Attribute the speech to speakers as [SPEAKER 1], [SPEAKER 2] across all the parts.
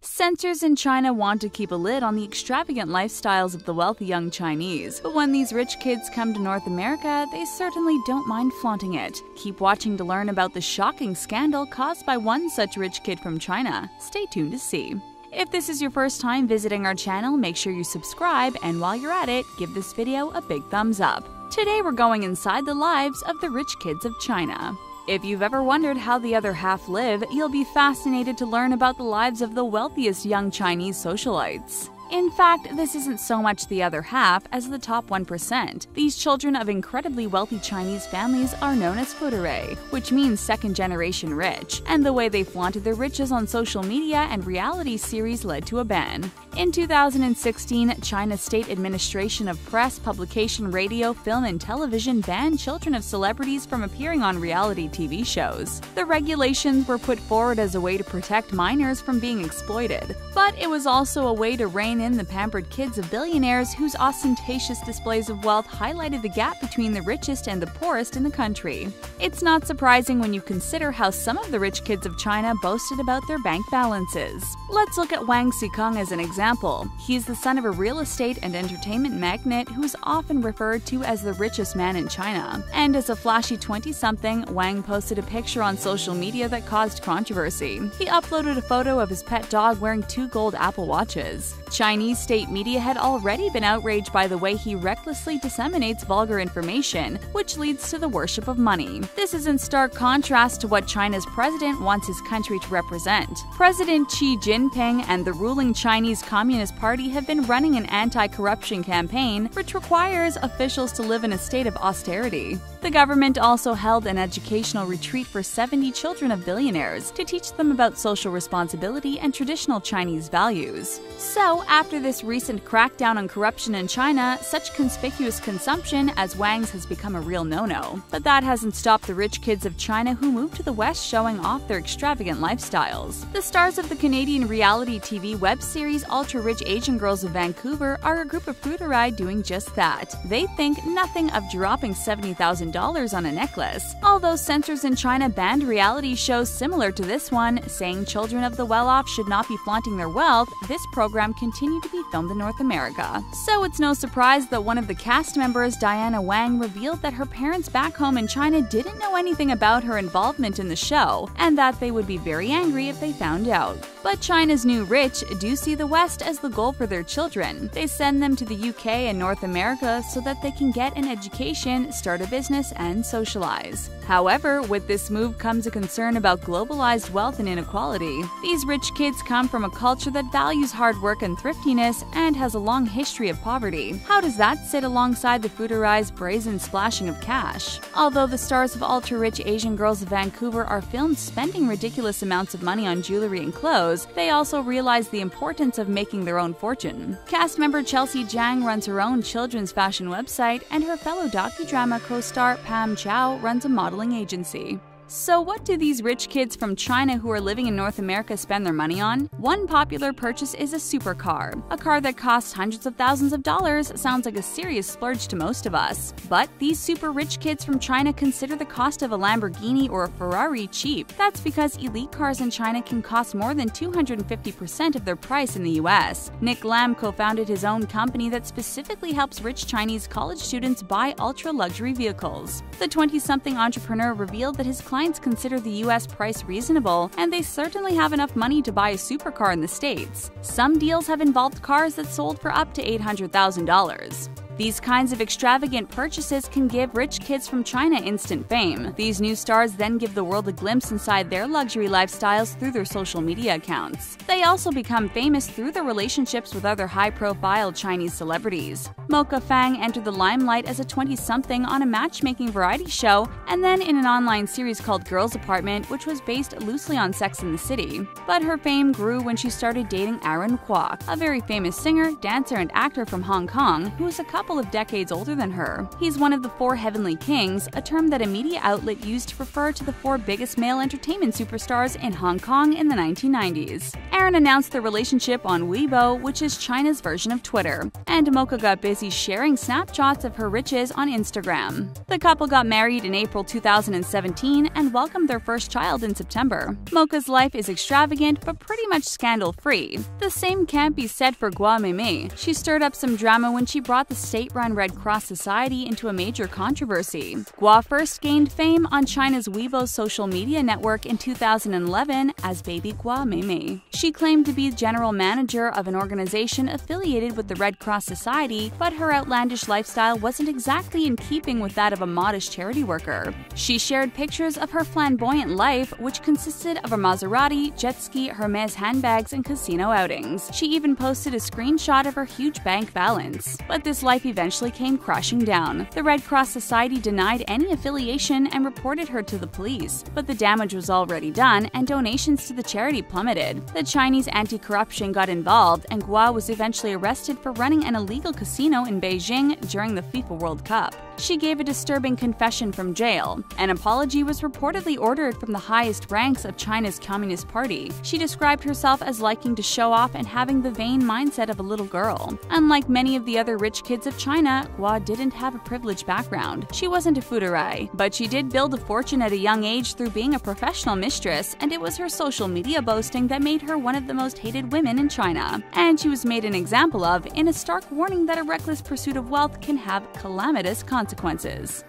[SPEAKER 1] Censors in China want to keep a lid on the extravagant lifestyles of the wealthy young Chinese, but when these rich kids come to North America, they certainly don't mind flaunting it. Keep watching to learn about the shocking scandal caused by one such rich kid from China. Stay tuned to see. If this is your first time visiting our channel, make sure you subscribe, and while you're at it, give this video a big thumbs up. Today we're going inside the lives of the rich kids of China. If you've ever wondered how the other half live, you'll be fascinated to learn about the lives of the wealthiest young Chinese socialites. In fact, this isn't so much the other half as the top 1%. These children of incredibly wealthy Chinese families are known as fuerdai, which means second generation rich, and the way they flaunted their riches on social media and reality series led to a ban. In 2016, China's State Administration of Press, Publication, Radio, Film, and Television banned children of celebrities from appearing on reality TV shows. The regulations were put forward as a way to protect minors from being exploited, but it was also a way to rein in the pampered kids of billionaires whose ostentatious displays of wealth highlighted the gap between the richest and the poorest in the country. It's not surprising when you consider how some of the rich kids of China boasted about their bank balances. Let's look at Wang Sicong as an example He's the son of a real estate and entertainment magnate who is often referred to as the richest man in China. And as a flashy 20 something, Wang posted a picture on social media that caused controversy. He uploaded a photo of his pet dog wearing two gold Apple Watches. Chinese state media had already been outraged by the way he recklessly disseminates vulgar information, which leads to the worship of money. This is in stark contrast to what China's president wants his country to represent. President Xi Jinping and the ruling Chinese Communist Party have been running an anti corruption campaign which requires officials to live in a state of austerity. The government also held an educational retreat for 70 children of billionaires to teach them about social responsibility and traditional Chinese values. So, after this recent crackdown on corruption in China, such conspicuous consumption as Wang's has become a real no no. But that hasn't stopped the rich kids of China who moved to the West showing off their extravagant lifestyles. The stars of the Canadian reality TV web series ultra rich Asian girls of Vancouver are a group of fuerdai doing just that. They think nothing of dropping $70,000 on a necklace. Although censors in China banned reality shows similar to this one, saying children of the well off should not be flaunting their wealth, this program continued to be filmed in North America. So it's no surprise that one of the cast members, Diana Wang, revealed that her parents back home in China didn't know anything about her involvement in the show, and that they would be very angry if they found out. But China's new rich do see the West as the goal for their children. They send them to the UK and North America so that they can get an education, start a business, and socialize. However, with this move comes a concern about globalized wealth and inequality. These rich kids come from a culture that values hard work and thriftiness and has a long history of poverty. How does that sit alongside the fuerdai's brazen splashing of cash? Although the stars of ultra rich Asian girls of Vancouver are filmed spending ridiculous amounts of money on jewelry and clothes, they also realize the importance of making their own fortune. Cast member Chelsea Jang runs her own children's fashion website, and her fellow docudrama co star Pam Chow runs a modeling agency. So, what do these rich kids from China who are living in North America spend their money on? One popular purchase is a supercar. A car that costs hundreds of thousands of dollars sounds like a serious splurge to most of us. But these super rich kids from China consider the cost of a Lamborghini or a Ferrari cheap. That's because elite cars in China can cost more than 250% of their price in the US. Nick Lam co founded his own company that specifically helps rich Chinese college students buy ultra luxury vehicles. The 20 something entrepreneur revealed that his clients clients consider the US price reasonable, and they certainly have enough money to buy a supercar in the States. Some deals have involved cars that sold for up to $800,000. These kinds of extravagant purchases can give rich kids from China instant fame. These new stars then give the world a glimpse inside their luxury lifestyles through their social media accounts. They also become famous through their relationships with other high profile Chinese celebrities. Moka Fang entered the limelight as a 20 something on a matchmaking variety show and then in an online series called Girls Apartment, which was based loosely on Sex in the City. But her fame grew when she started dating Aaron Kwok, a very famous singer, dancer, and actor from Hong Kong, who was a couple couple of decades older than her. He's one of the four heavenly kings, a term that a media outlet used to refer to the four biggest male entertainment superstars in Hong Kong in the 1990s. Aaron announced their relationship on Weibo, which is China's version of Twitter, and Moka got busy sharing snapshots of her riches on Instagram. The couple got married in April 2017 and welcomed their first child in September. Moka's life is extravagant but pretty much scandal free. The same can't be said for Guo Meimei. She stirred up some drama when she brought the state run Red Cross Society into a major controversy. Guo first gained fame on China's Weibo social media network in 2011 as Baby Guo Meimei. She claimed to be general manager of an organization affiliated with the Red Cross Society, but her outlandish lifestyle wasn't exactly in keeping with that of a modest charity worker. She shared pictures of her flamboyant life, which consisted of a Maserati, jet ski, Hermes handbags, and casino outings. She even posted a screenshot of her huge bank balance. But this life eventually came crashing down. The Red Cross Society denied any affiliation and reported her to the police, but the damage was already done and donations to the charity plummeted. The Chinese anti corruption got involved, and Guo was eventually arrested for running an illegal casino in Beijing during the FIFA World Cup. She gave a disturbing confession from jail. An apology was reportedly ordered from the highest ranks of China's Communist Party. She described herself as liking to show off and having the vain mindset of a little girl. Unlike many of the other rich kids of China, Guo didn't have a privileged background. She wasn't a fuerdai, but she did build a fortune at a young age through being a professional mistress, and it was her social media boasting that made her one of the most hated women in China. And she was made an example of in a stark warning that a reckless pursuit of wealth can have calamitous consequences consequences.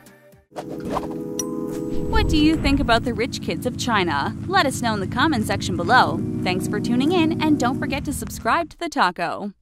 [SPEAKER 1] What do you think about the rich kids of China? Let us know in the comment section below. Thanks for tuning in, and don't forget to subscribe to TheTalko.